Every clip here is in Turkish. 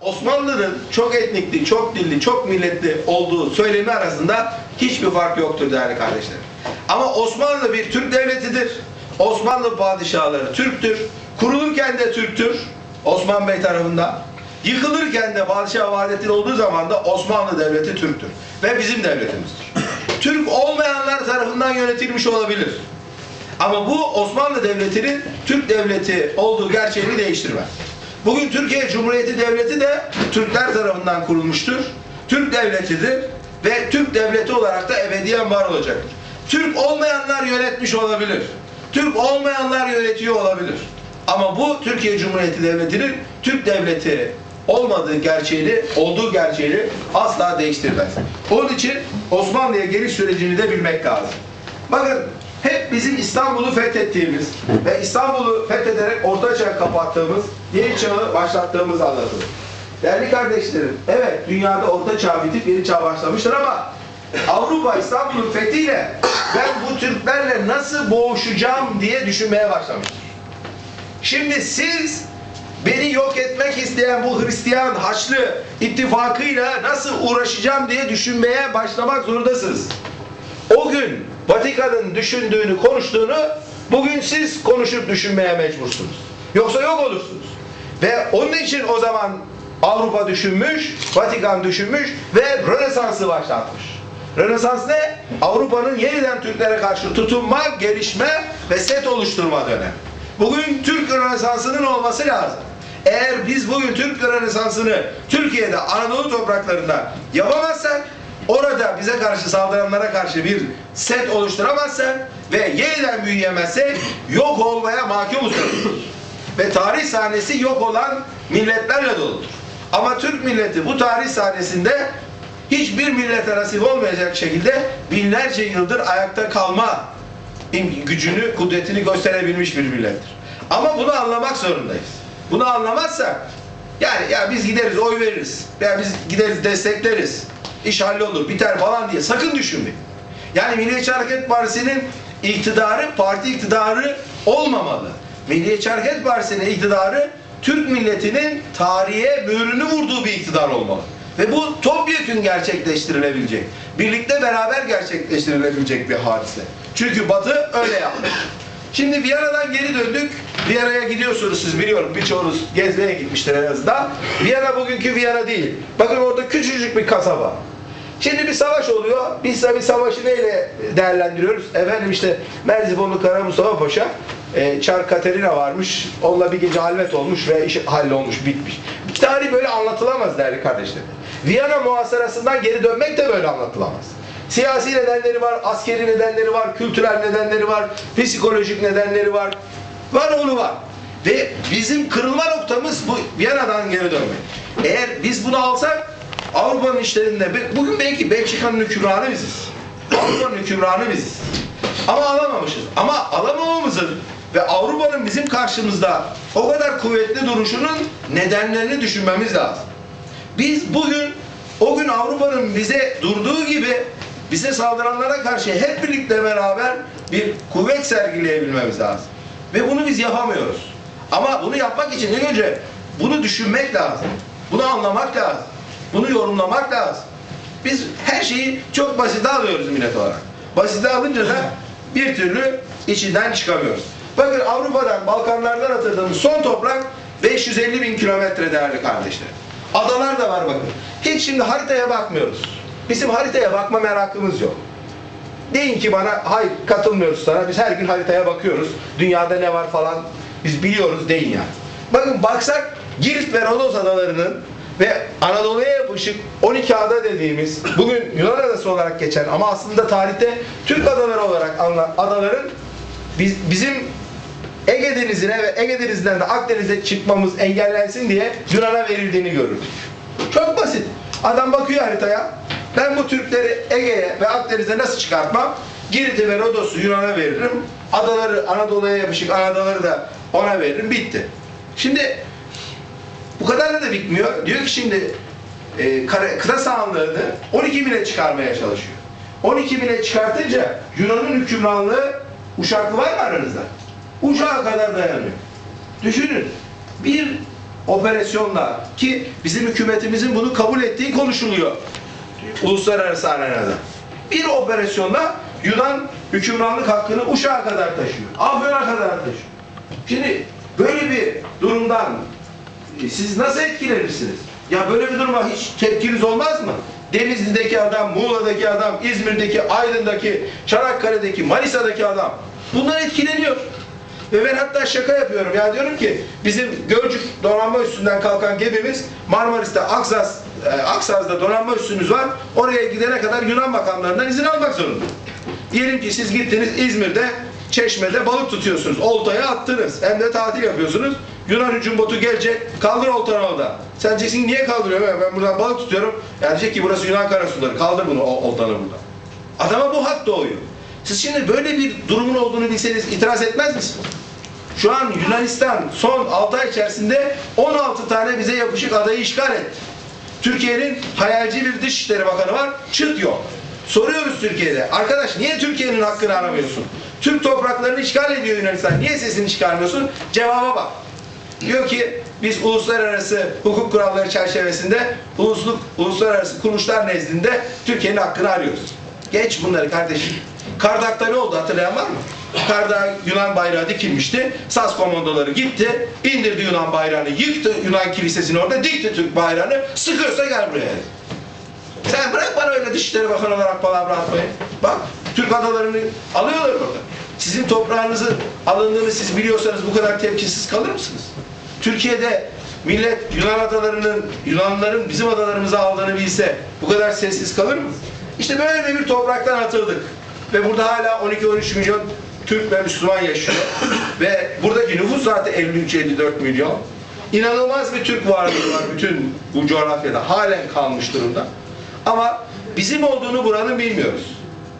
Osmanlı'nın çok etnikli, çok dilli, çok milletli olduğu söylemi arasında hiçbir fark yoktur değerli kardeşlerim. Ama Osmanlı bir Türk devletidir. Osmanlı padişahları Türktür. Kurulurken de Türktür. Osman Bey tarafından. Yıkılırken de Padişah Vahdettin olduğu zaman da Osmanlı Devleti Türktür. Ve bizim devletimizdir. Türk olmayanlar tarafından yönetilmiş olabilir. Ama bu Osmanlı Devleti'nin Türk Devleti olduğu gerçeğini değiştirmez. Bugün Türkiye Cumhuriyeti Devleti de Türkler tarafından kurulmuştur. Türk Devleti'dir ve Türk Devleti olarak da ebediyen var olacaktır. Türk olmayanlar yönetmiş olabilir. Türk olmayanlar yönetiyor olabilir. Ama bu Türkiye Cumhuriyeti Devleti'nin Türk Devleti olmadığı gerçeğini, olduğu gerçeğini asla değiştirmez. Onun için Osmanlı'ya geliş sürecini de bilmek lazım. Bakın hep bizim İstanbul'u fethettiğimiz ve İstanbul'u fethederek Orta Çağ'ı kapattığımız, yeni çağı başlattığımız anlatılır. Değerli kardeşlerim, evet dünyada Orta Çağ bitip yeni çağ başlamıştır ama Avrupa İstanbul'un fethiyle ben bu Türklerle nasıl boğuşacağım diye düşünmeye başlamıştır. Şimdi siz beni yok etmek isteyen bu Hristiyan Haçlı ittifakıyla nasıl uğraşacağım diye düşünmeye başlamak zorundasınız. O gün Vatikan'ın düşündüğünü, konuştuğunu bugün siz konuşup düşünmeye mecbursunuz. Yoksa yok olursunuz. Ve onun için o zaman Avrupa düşünmüş, Vatikan düşünmüş ve Rönesans'ı başlatmış. Rönesans ne? Avrupa'nın yeniden Türklere karşı tutunma, gelişme ve set oluşturma dönemi. Bugün Türk Rönesansı'nın olması lazım. Eğer biz bugün Türk Rönesansı'nı Türkiye'de Anadolu topraklarında yapamazsak orada bize karşı saldıranlara karşı bir set oluşturamazsak ve yeniden büyüyemezsek yok olmaya mahkumuz. ve tarih sahnesi yok olan milletlerle doludur. Ama Türk milleti bu tarih sahnesinde hiçbir millete nasip olmayacak şekilde binlerce yıldır ayakta kalma gücünü, kudretini gösterebilmiş bir millettir. Ama bunu anlamak zorundayız. Bunu anlamazsak yani ya biz gideriz oy veririz. Ya biz gideriz destekleriz. İş hallolur, biter falan diye sakın düşünmeyin. Yani Milliyetçi Hareket Partisi'nin iktidarı parti iktidarı olmamalı. Milliyetçi Hareket Partisi'nin iktidarı Türk milletinin tarihe mührünü vurduğu bir iktidar olmalı. Ve bu topyekün gerçekleştirilebilecek. Birlikte beraber gerçekleştirilebilecek bir hadise. Çünkü Batı öyle yapmış. Şimdi Viyana'dan geri döndük. Viyana'ya gidiyorsunuz siz biliyorum. Birçoğunuz gezmeye gitmiştir en azından. Viyana bugünkü Viyana değil. Bakın orada küçücük bir kasaba. Şimdi bir savaş oluyor. Biz tabii savaşı neyle değerlendiriyoruz? Efendim işte Merzifonlu Kara Mustafa Paşa e, Çar Katerina varmış. Onunla bir gece halvet olmuş ve iş hallolmuş, bitmiş. Tarih böyle anlatılamaz değerli kardeşlerim. Viyana muhasarasından geri dönmek de böyle anlatılamaz. Siyasi nedenleri var, askeri nedenleri var, kültürel nedenleri var, psikolojik nedenleri var. Var oğlu var. Ve bizim kırılma noktamız bu Viyana'dan geri dönmek. Eğer biz bunu alsak Avrupa'nın işlerinde bugün belki Belçika'nın hükümranı biziz. Avrupa'nın hükümranı biziz. Ama alamamışız. Ama alamamamızın ve Avrupa'nın bizim karşımızda o kadar kuvvetli duruşunun nedenlerini düşünmemiz lazım. Biz bugün o gün Avrupa'nın bize durduğu gibi bize saldıranlara karşı hep birlikte beraber bir kuvvet sergileyebilmemiz lazım. Ve bunu biz yapamıyoruz. Ama bunu yapmak için ilk önce bunu düşünmek lazım. Bunu anlamak lazım. Bunu yorumlamak lazım. Biz her şeyi çok basite alıyoruz millet olarak. Basite alınca da bir türlü içinden çıkamıyoruz. Bakın Avrupa'dan, Balkanlardan atırdığımız son toprak 550 bin kilometre değerli kardeşlerim. Adalar da var bakın. Hiç şimdi haritaya bakmıyoruz. Bizim haritaya bakma merakımız yok. Deyin ki bana hayır katılmıyoruz sana. Biz her gün haritaya bakıyoruz. Dünyada ne var falan biz biliyoruz deyin yani. Bakın baksak Girit ve Rodos adalarının ve Anadolu'ya yapışık 12 ada dediğimiz bugün Yunan adası olarak geçen ama aslında tarihte Türk adaları olarak anılan adaların biz, bizim Ege Denizi'ne ve Ege Denizi'nden de Akdeniz'e çıkmamız engellensin diye Yunan'a verildiğini görürdük. Çok basit. Adam bakıyor haritaya. Ben bu Türkleri Ege'ye ve Akdeniz'e nasıl çıkartmam? Girit'i ve Rodos'u Yunan'a veririm. Adaları Anadolu'ya yapışık adaları da ona veririm. Bitti. Şimdi bu kadar da bitmiyor. Diyor ki şimdi e, kıta sahanlığını 12 bine çıkarmaya çalışıyor. 12 bine çıkartınca Yunan'ın hükümranlığı Uşaklı var mı aranızda? Uşak'a kadar dayanıyor. Düşünün. Bir operasyonla ki bizim hükümetimizin bunu kabul ettiği konuşuluyor uluslararası arenada. Bir operasyonla Yunan hükümranlık hakkını Uşak'a kadar taşıyor. Afyon'a kadar taşıyor. Şimdi böyle bir durumdan e, siz nasıl etkilenirsiniz? Ya böyle bir duruma hiç tepkiniz olmaz mı? Denizli'deki adam, Muğla'daki adam, İzmir'deki, Aydın'daki, Çanakkale'deki, Manisa'daki adam bunlar etkileniyor. Ve ben hatta şaka yapıyorum ya diyorum ki bizim Gölcük donanma üstünden kalkan gemimiz Marmaris'te Aksaz, e, Aksaz'da donanma üssümüz var. Oraya gidene kadar Yunan makamlarından izin almak zorunda. Diyelim ki siz gittiniz İzmir'de Çeşme'de balık tutuyorsunuz. Oltaya attınız. Hem de tatil yapıyorsunuz. Yunan hücum botu gelecek. Kaldır oltanı orada. Sen diyeceksin niye kaldırıyorum? Ben, buradan balık tutuyorum. Yani diyecek ki burası Yunan karasuları. Kaldır bunu oltanı burada. Adama bu hak doğuyor. Siz şimdi böyle bir durumun olduğunu bilseniz itiraz etmez misiniz? Şu an Yunanistan son 6 ay içerisinde 16 tane bize yapışık adayı işgal etti. Türkiye'nin hayalci bir Dışişleri Bakanı var, çıt yok. Soruyoruz Türkiye'de, arkadaş niye Türkiye'nin hakkını aramıyorsun? Türk topraklarını işgal ediyor Yunanistan, niye sesini çıkarmıyorsun? Cevaba bak. Diyor ki biz uluslararası hukuk kuralları çerçevesinde ulusluk, uluslararası kuruluşlar nezdinde Türkiye'nin hakkını arıyoruz. Geç bunları kardeşim. Kardak'ta ne oldu hatırlayan var mı? Karda Yunan bayrağı dikilmişti. Sas komandoları gitti, indirdi Yunan bayrağını, yıktı Yunan kilisesini orada, dikti Türk bayrağını, sıkıyorsa gel buraya. Sen bırak bana öyle Dışişleri Bakanı olarak palavra atmayı. Bak Türk adalarını alıyorlar orada. Sizin toprağınızın alındığını siz biliyorsanız bu kadar tepkisiz kalır mısınız? Türkiye'de millet Yunan adalarının, Yunanlıların bizim adalarımızı aldığını bilse bu kadar sessiz kalır mı? İşte böyle bir topraktan atıldık. Ve burada hala 12-13 milyon Türk ve Müslüman yaşıyor. ve buradaki nüfus zaten 53-54 milyon. İnanılmaz bir Türk varlığı var bütün bu coğrafyada. Halen kalmış durumda. Ama bizim olduğunu buranın bilmiyoruz.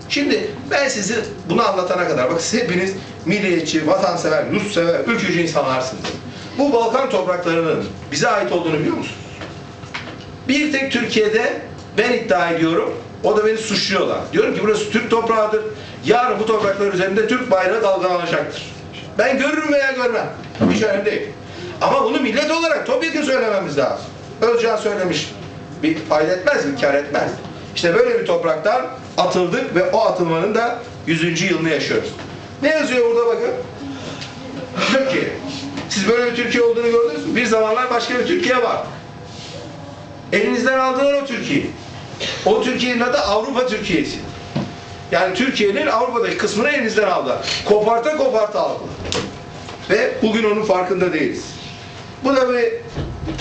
Şimdi ben sizi bunu anlatana kadar, bak siz hepiniz milliyetçi, vatansever, Russever, ülkücü insanlarsınız. Bu Balkan topraklarının bize ait olduğunu biliyor musunuz? Bir tek Türkiye'de ben iddia ediyorum, o da beni suçluyorlar. Diyorum ki burası Türk toprağıdır. Yarın bu topraklar üzerinde Türk bayrağı dalgalanacaktır. Ben görürüm veya görmem. Hiç önemli değil. Ama bunu millet olarak topyekun söylememiz lazım. Özcan söylemiş. Bir fayda etmez mi? Kar etmez. İşte böyle bir topraktan atıldık ve o atılmanın da 100. yılını yaşıyoruz. Ne yazıyor burada bakın? Türkiye. Siz böyle bir Türkiye olduğunu gördünüz mü? Bir zamanlar başka bir Türkiye var. Elinizden aldılar o Türkiye'yi. O Türkiye'nin adı Avrupa Türkiye'si. Yani Türkiye'nin Avrupa'daki kısmını elinizden aldılar. Koparta koparta aldılar. Ve bugün onun farkında değiliz. Bu da bir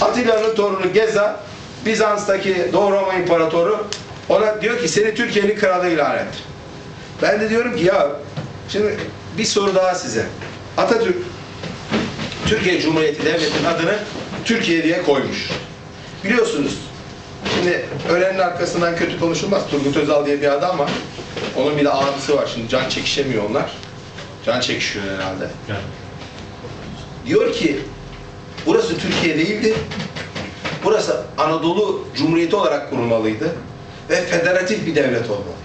Atilla'nın torunu Geza, Bizans'taki Doğu Roma İmparatoru ona diyor ki seni Türkiye'nin kralı ilan et. Ben de diyorum ki ya şimdi bir soru daha size. Atatürk Türkiye Cumhuriyeti Devleti'nin adını Türkiye diye koymuş. Biliyorsunuz şimdi ölenin arkasından kötü konuşulmaz. Turgut Özal diye bir adam var. Onun bir de abisi var. Şimdi can çekişemiyor onlar. Can çekişiyor herhalde. Diyor ki burası Türkiye değildi. Burası Anadolu Cumhuriyeti olarak kurulmalıydı ve federatif bir devlet olmalı.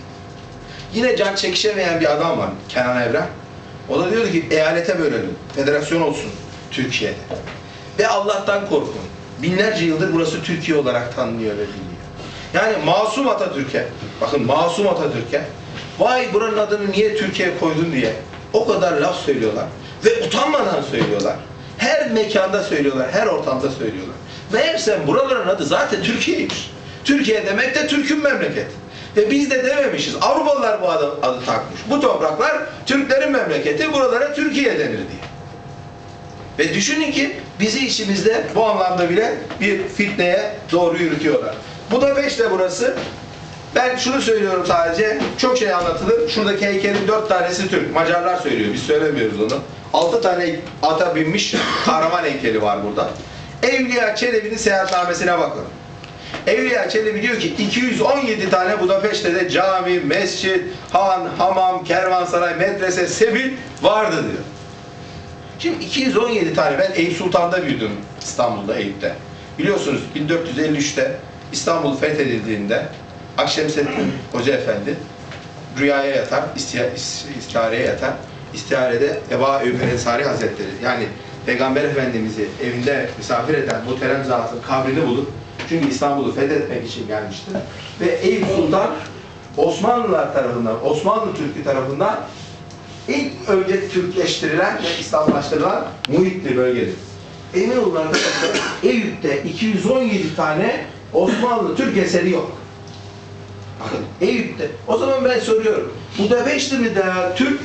Yine can çekişemeyen bir adam var Kenan Evren. O da diyordu ki eyalete bölelim, federasyon olsun Türkiye'de. Ve Allah'tan korkun. Binlerce yıldır burası Türkiye olarak tanınıyor ve biliniyor. Yani masum Atatürk'e, bakın masum Atatürk'e, vay buranın adını niye Türkiye koydun diye o kadar laf söylüyorlar. Ve utanmadan söylüyorlar. Her mekanda söylüyorlar, her ortamda söylüyorlar. Meğersem buraların adı zaten Türkiye'ymiş. Türkiye demek de Türk'ün memleketi. Ve biz de dememişiz. Avrupalılar bu adı, adı takmış. Bu topraklar Türklerin memleketi, buralara Türkiye denir diye. Ve düşünün ki bizi içimizde bu anlamda bile bir fitneye doğru yürütüyorlar. Bu da beşte burası. Ben şunu söylüyorum sadece, çok şey anlatılır. Şuradaki heykelin dört tanesi Türk. Macarlar söylüyor, biz söylemiyoruz onu. Altı tane ata binmiş kahraman heykeli var burada. Evliya Çelebi'nin seyahatnamesine bakın. Evliya Çelebi diyor ki 217 tane Budapeşte de cami, mescit, han, hamam, kervansaray, medrese, sebil vardı diyor. Şimdi 217 tane ben Eyüp Sultan'da büyüdüm İstanbul'da Eyüp'te. Biliyorsunuz 1453'te İstanbul fethedildiğinde Akşemseddin Hoca Efendi rüyaya yatar, istiha- is- istihareye yatar. İstiharede Eba Eyüp Ensari Hazretleri yani Peygamber Efendimiz'i evinde misafir eden muhterem zatın kabrini bulup çünkü İstanbul'u fethetmek için gelmişti. Ve Eyüp Sultan Osmanlılar tarafından, Osmanlı Türk'ü tarafından önce Türkleştirilen ve İslamlaştırılan muhitli bölgedir. Emin olun Eyüp'te 217 tane Osmanlı Türk eseri yok. Bakın Eyüp'te. O zaman ben soruyorum. Budapeşte mi daha Türk,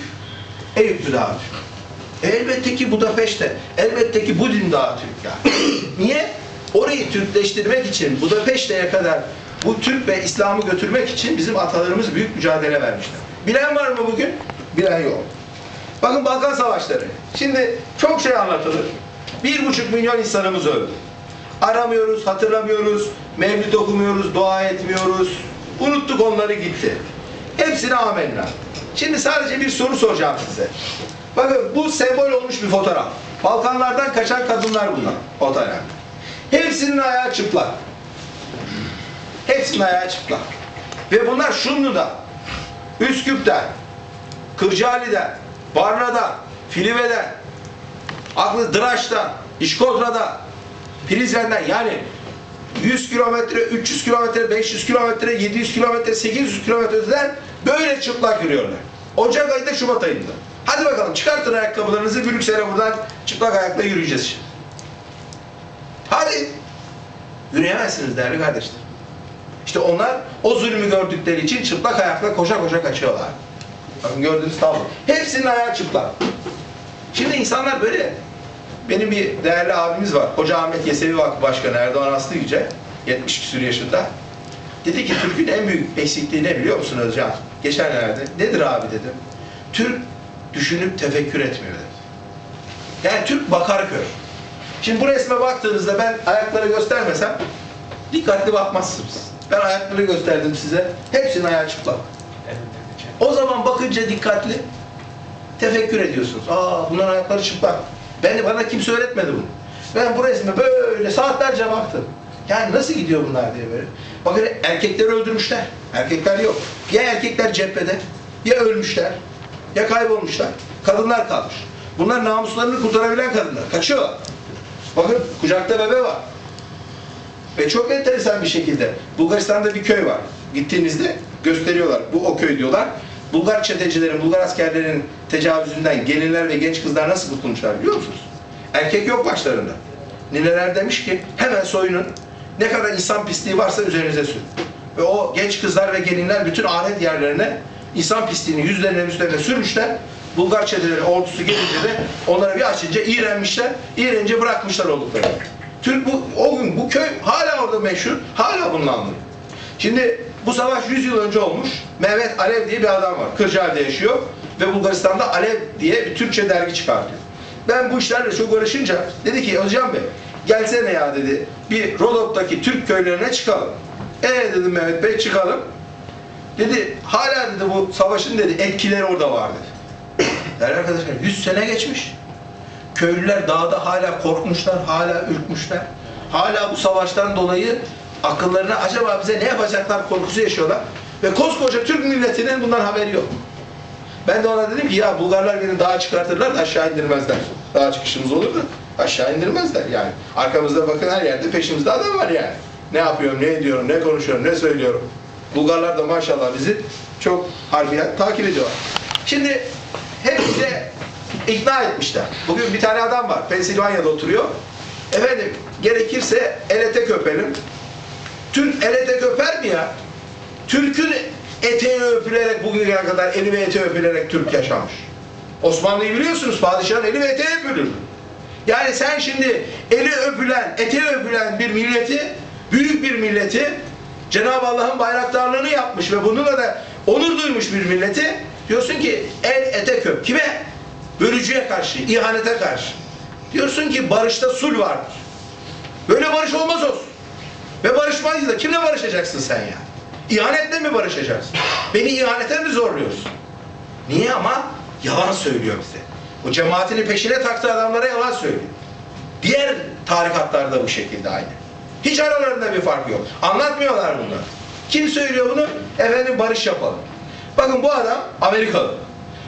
Eyüp'tü daha Türk? E, elbette ki Budapeşte, elbette ki Budin daha Türk yani. Niye? Orayı Türkleştirmek için Budapeşte'ye kadar bu Türk ve İslam'ı götürmek için bizim atalarımız büyük mücadele vermişler. Bilen var mı bugün? Bilen yok. Bakın Balkan Savaşları. Şimdi çok şey anlatılır. Bir buçuk milyon insanımız öldü. Aramıyoruz, hatırlamıyoruz, mevlid okumuyoruz, dua etmiyoruz. Unuttuk onları gitti. Hepsine amenna. Şimdi sadece bir soru soracağım size. Bakın bu sembol olmuş bir fotoğraf. Balkanlardan kaçan kadınlar bunlar. Fotoğraf. Hepsinin ayağı çıplak. Hepsinin ayağı çıplak. Ve bunlar Şunlu'da, Üsküp'ten, Kırcaali'den, Barla'dan, Filive'den, aklı Dıraş'tan, İşkodra'dan, Prizren'den yani 100 kilometre, 300 kilometre, 500 kilometre, 700 kilometre, 800 kilometreden böyle çıplak yürüyorlar. Ocak ayında, Şubat ayında. Hadi bakalım çıkartın ayakkabılarınızı Brüksel'e buradan çıplak ayakla yürüyeceğiz şimdi. Hadi. Yürüyemezsiniz değerli kardeşler. İşte onlar o zulmü gördükleri için çıplak ayakla koşa koşa kaçıyorlar. Bakın gördüğünüz tablo. Hepsinin ayağı çıplak. Şimdi insanlar böyle benim bir değerli abimiz var. Hoca Ahmet Yesevi Vakfı Başkanı Erdoğan Aslı Yüce. 70 küsur yaşında. Dedi ki Türk'ün en büyük eksikliği ne biliyor musun Özcan? Geçenlerde. Nedir abi dedim. Türk düşünüp tefekkür etmiyor dedi. Yani Türk bakar kör. Şimdi bu resme baktığınızda ben ayakları göstermesem dikkatli bakmazsınız. Ben ayakları gösterdim size. Hepsinin ayağı çıplak. O zaman bakınca dikkatli tefekkür ediyorsunuz. Aa bunların ayakları çıplak. Ben de bana kimse öğretmedi bunu. Ben bu resme böyle saatlerce baktım. Yani nasıl gidiyor bunlar diye böyle. Bakın erkekleri öldürmüşler. Erkekler yok. Ya erkekler cephede, ya ölmüşler, ya kaybolmuşlar. Kadınlar kalmış. Bunlar namuslarını kurtarabilen kadınlar. Kaçıyorlar. Bakın kucakta bebe var. Ve çok enteresan bir şekilde Bulgaristan'da bir köy var. Gittiğinizde gösteriyorlar. Bu o köy diyorlar. Bulgar çetecilerin, Bulgar askerlerin tecavüzünden gelinler ve genç kızlar nasıl kurtulmuşlar biliyor musunuz? Erkek yok başlarında. Nineler demiş ki hemen soyunun. Ne kadar insan pisliği varsa üzerinize sürün. Ve o genç kızlar ve gelinler bütün alet yerlerine insan pisliğini yüzlerine yüzlerine sürmüşler. Bulgar çeteleri ordusu gelince de onlara bir açınca iğrenmişler. İğrenince bırakmışlar olduklarını. Türk bu, o gün bu köy hala orada meşhur. Hala bununla anılıyor. Şimdi bu savaş 100 yıl önce olmuş. Mehmet Alev diye bir adam var. Kırcaali'de yaşıyor. Ve Bulgaristan'da Alev diye bir Türkçe dergi çıkartıyor. Ben bu işlerle çok uğraşınca dedi ki Özcan Bey gelsene ya dedi. Bir Rodop'taki Türk köylerine çıkalım. E dedim Mehmet Bey çıkalım. Dedi hala dedi bu savaşın dedi etkileri orada var dedi. Değerli arkadaşlar 100 sene geçmiş. Köylüler dağda hala korkmuşlar, hala ürkmüşler. Hala bu savaştan dolayı akıllarına acaba bize ne yapacaklar korkusu yaşıyorlar. Ve koskoca Türk milletinin bundan haberi yok. Ben de ona dedim ki ya Bulgarlar beni dağa çıkartırlar da aşağı indirmezler. Dağa çıkışımız olur da aşağı indirmezler yani. Arkamızda bakın her yerde peşimizde adam var yani. Ne yapıyorum, ne ediyorum, ne konuşuyorum, ne söylüyorum. Bulgarlar da maşallah bizi çok harbiyat takip ediyorlar. Şimdi hep bize ikna etmişler. Bugün bir tane adam var. Pensilvanya'da oturuyor. Efendim gerekirse el ete köpelim. Türk el ete köper mi ya? Türk'ün eteği öpülerek bugüne kadar eli ve eteği öpülerek Türk yaşamış. Osmanlı'yı biliyorsunuz padişahın eli ve eteği öpülür. Yani sen şimdi eli öpülen, eteği öpülen bir milleti, büyük bir milleti Cenab-ı Allah'ın bayraktarlığını yapmış ve bununla da onur duymuş bir milleti diyorsun ki el ete köp. Kime? Bölücüye karşı, ihanete karşı. Diyorsun ki barışta sul vardır. Böyle barış olmaz olsun. Ve barışmayız da kimle barışacaksın sen ya? İhanetle mi barışacaksın? Beni ihanete mi zorluyorsun? Niye ama? Yalan söylüyor bize. O cemaatinin peşine taktığı adamlara yalan söylüyor. Diğer tarikatlarda bu şekilde aynı. Hiç aralarında bir fark yok. Anlatmıyorlar bunları. Kim söylüyor bunu? Efendim barış yapalım. Bakın bu adam Amerikalı.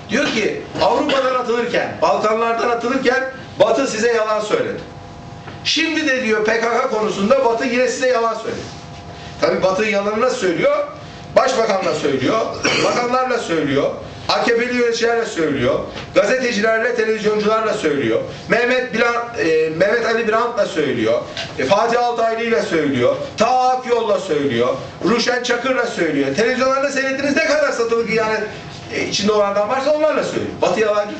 Diyor ki Avrupa'dan atılırken, Balkanlardan atılırken Batı size yalan söyledi. Şimdi de diyor PKK konusunda Batı yine size yalan söyledi. Tabi Batı yalanı söylüyor? Başbakanla söylüyor, bakanlarla söylüyor, AKP'li yöneticilerle söylüyor, gazetecilerle, televizyoncularla söylüyor, Mehmet Bilan, e, Mehmet Ali Birant'la söylüyor, e, Fatih Altaylı'yla söylüyor, Ta Akyol'la söylüyor, Ruşen Çakır'la söylüyor. Televizyonlarda seyrettiğiniz ne kadar satılık yani e, içinde olanlardan varsa onlarla söylüyor. Batı yalancı.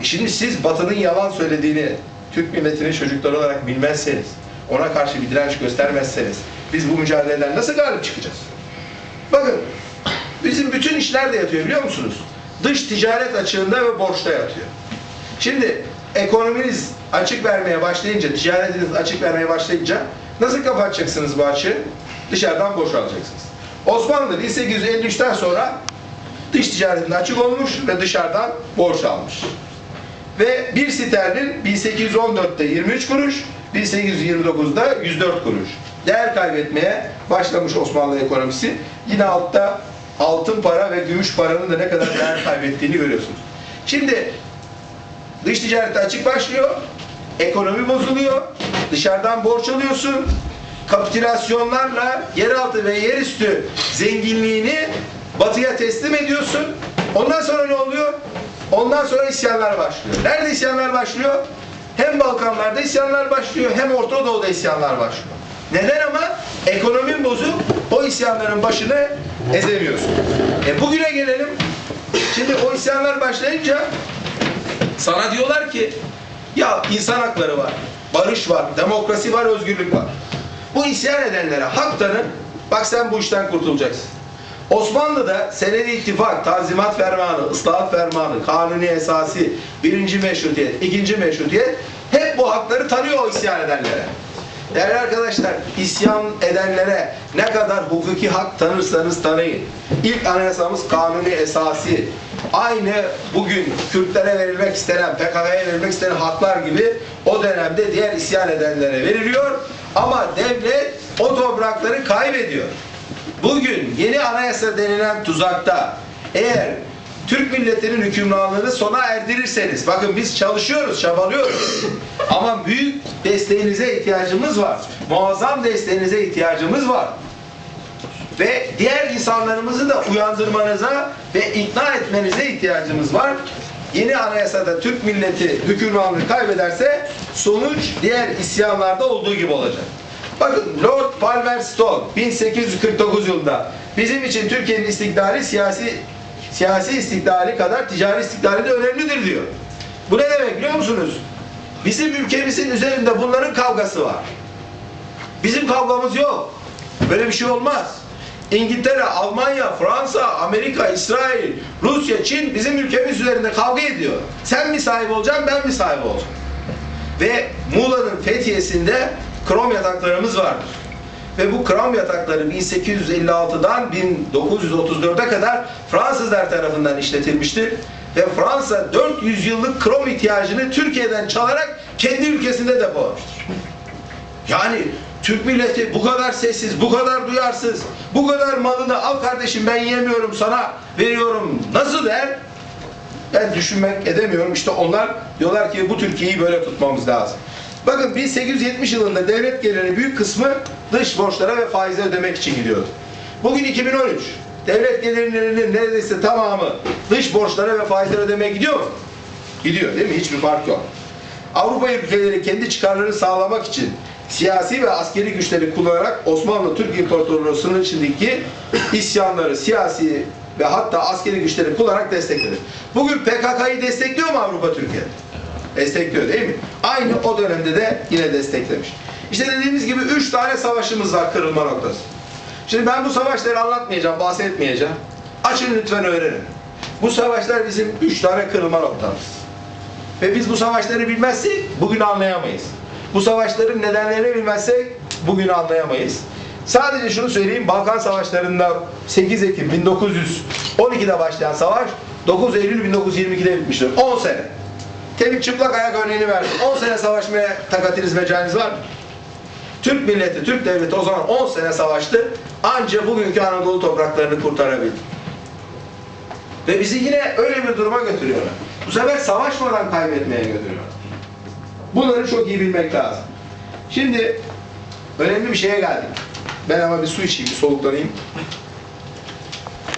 E Şimdi siz Batı'nın yalan söylediğini Türk milletinin çocukları olarak bilmezseniz, ona karşı bir direnç göstermezseniz biz bu mücadeleden nasıl galip çıkacağız? Bakın bizim bütün işler de yatıyor biliyor musunuz? Dış ticaret açığında ve borçta yatıyor. Şimdi ekonominiz açık vermeye başlayınca, ticaretiniz açık vermeye başlayınca nasıl kapatacaksınız bu açığı? Dışarıdan borç alacaksınız. Osmanlı 1853'ten sonra dış ticaretinde açık olmuş ve dışarıdan borç almış. Ve bir sterlin 1814'te 23 kuruş, 1829'da 104 kuruş. Değer kaybetmeye başlamış Osmanlı ekonomisi. Yine altta altın para ve gümüş paranın da ne kadar değer kaybettiğini görüyorsunuz. Şimdi dış ticarette açık başlıyor, ekonomi bozuluyor, dışarıdan borç alıyorsun, kapitülasyonlarla yeraltı ve yerüstü zenginliğini batıya teslim ediyorsun. Ondan sonra ne oluyor? Ondan sonra isyanlar başlıyor. Nerede isyanlar başlıyor? Hem Balkanlarda isyanlar başlıyor hem Orta Doğu'da isyanlar başlıyor. Neden ama? Ekonomin bozuk, o isyanların başını ezemiyorsun. E bugüne gelelim. Şimdi o isyanlar başlayınca sana diyorlar ki ya insan hakları var, barış var, demokrasi var, özgürlük var. Bu isyan edenlere hak tanı, bak sen bu işten kurtulacaksın. Osmanlı'da senedi ittifak, tanzimat fermanı, ıslahat fermanı, kanuni esasi, birinci meşrutiyet, ikinci meşrutiyet hep bu hakları tanıyor o isyan edenlere. Değerli arkadaşlar, isyan edenlere ne kadar hukuki hak tanırsanız tanıyın. İlk anayasamız kanuni esasi. Aynı bugün Kürtlere verilmek istenen, PKK'ya verilmek istenen haklar gibi o dönemde diğer isyan edenlere veriliyor. Ama devlet o toprakları kaybediyor. Bugün yeni anayasa denilen tuzakta eğer Türk milletinin hükümranlığını sona erdirirseniz, bakın biz çalışıyoruz, çabalıyoruz. Ama büyük desteğinize ihtiyacımız var. Muazzam desteğinize ihtiyacımız var. Ve diğer insanlarımızı da uyandırmanıza ve ikna etmenize ihtiyacımız var. Yeni anayasada Türk milleti hükümranlığı kaybederse sonuç diğer isyanlarda olduğu gibi olacak. Bakın Lord Palmerston 1849 yılında bizim için Türkiye'nin istiklali siyasi siyasi istiklali kadar ticari istiklali de önemlidir diyor. Bu ne demek biliyor musunuz? Bizim ülkemizin üzerinde bunların kavgası var. Bizim kavgamız yok. Böyle bir şey olmaz. İngiltere, Almanya, Fransa, Amerika, İsrail, Rusya, Çin bizim ülkemiz üzerinde kavga ediyor. Sen mi sahip olacaksın, ben mi sahip olacağım? Ve Muğla'nın fethiyesinde krom yataklarımız vardır. Ve bu krom yatakları 1856'dan 1934'e kadar Fransızlar tarafından işletilmiştir. Ve Fransa 400 yıllık krom ihtiyacını Türkiye'den çalarak kendi ülkesinde depolamıştır. Yani Türk milleti bu kadar sessiz, bu kadar duyarsız, bu kadar malını al kardeşim ben yemiyorum sana veriyorum nasıl der? Ben düşünmek edemiyorum. İşte onlar diyorlar ki bu Türkiye'yi böyle tutmamız lazım. Bakın 1870 yılında devlet geliri büyük kısmı dış borçlara ve faize ödemek için gidiyordu. Bugün 2013. Devlet gelirlerinin neredeyse tamamı dış borçlara ve faizlere ödemeye gidiyor mu? Gidiyor değil mi? Hiçbir fark yok. Avrupa ülkeleri kendi çıkarlarını sağlamak için siyasi ve askeri güçleri kullanarak Osmanlı Türk İmparatorluğu sınır içindeki isyanları siyasi ve hatta askeri güçleri kullanarak destekledi. Bugün PKK'yı destekliyor mu Avrupa Türkiye? Destekliyor değil mi? Aynı o dönemde de yine desteklemiş. İşte dediğimiz gibi üç tane savaşımız var kırılma noktası. Şimdi ben bu savaşları anlatmayacağım, bahsetmeyeceğim. Açın lütfen öğrenin. Bu savaşlar bizim üç tane kırılma noktamız. Ve biz bu savaşları bilmezsek bugün anlayamayız. Bu savaşların nedenlerini bilmezsek bugün anlayamayız. Sadece şunu söyleyeyim, Balkan Savaşları'nda 8 Ekim 1912'de başlayan savaş 9 Eylül 1922'de bitmiştir. 10 sene. Tevfik çıplak ayak örneğini verdim. 10 sene savaşmaya takatiniz mecaliniz var mı? Türk milleti, Türk devleti o zaman 10 sene savaştı. Anca bugünkü Anadolu topraklarını kurtarabildi. Ve bizi yine öyle bir duruma götürüyorlar. Bu sefer savaşmadan kaybetmeye götürüyorlar. Bunları çok iyi bilmek lazım. Şimdi önemli bir şeye geldik. Ben ama bir su içeyim, bir soluklanayım.